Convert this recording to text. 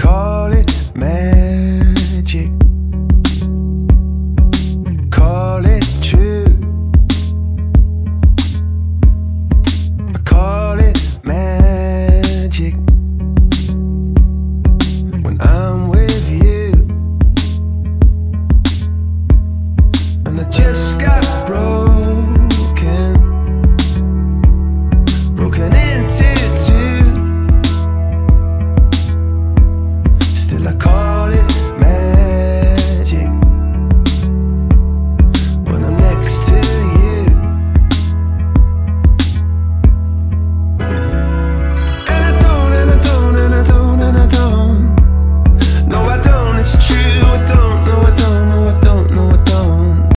Call it magic. Call it true. I Call it magic. When I'm with you, and I just got. till I call